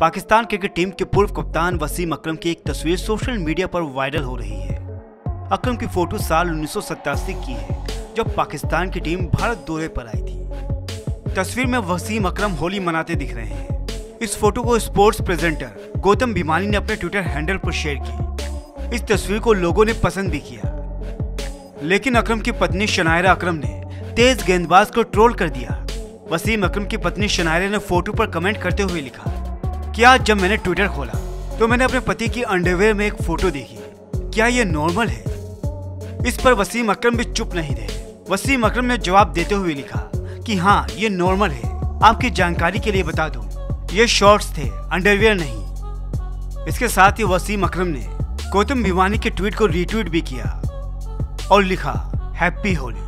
Pakistan cricket team के पूर्व कप्तान वसीम अकरम की एक तस्वीर सोशल मीडिया पर वायरल हो रही है। अकरम की फ़ोटो साल उन्नीस सौ सतासी की है, जब पाकिस्तान की टीम भारत दौरे पर आई थी। तस्वीर में वसीम अकरम होली मनाते दिख रहे हैं। इस फ़ोटो को स्पोर्ट्स प्रेजेंटर गौतम बिमानी ने अपने ट्विटर हैंडल पर शेयर की। इस तस्वीर को लोगों ने पसंद भी किया। लेकिन अकरम की पत्नी शनायरा अकरम ने तेज गेंदबाज को ट्रोल कर दिया। वसीम अकरम की पत्नी शनायरा ने फ़ोटो पर कमेंट करते हुए लिखा कि आज जब मैंने ट्विटर खोला तो मैंने अपने पति की अंडरवेयर में एक फ़ोटो देखी। क्या ये नॉर्मल है? इस पर वसीम अकरम भी चुप नहीं रहे। वसीम अकरम ने जवाब देते हुए लिखा कि हाँ ये नॉर्मल है। आपकी जानकारी के लिए बता दूँ, ये शॉर्ट्स थे अंडरवेयर नहीं। इसके साथ ही वसीम अकरम ने गौतम भिवानी के ट्वीट को रीट्वीट भी किया और लिखा हैप्पी होली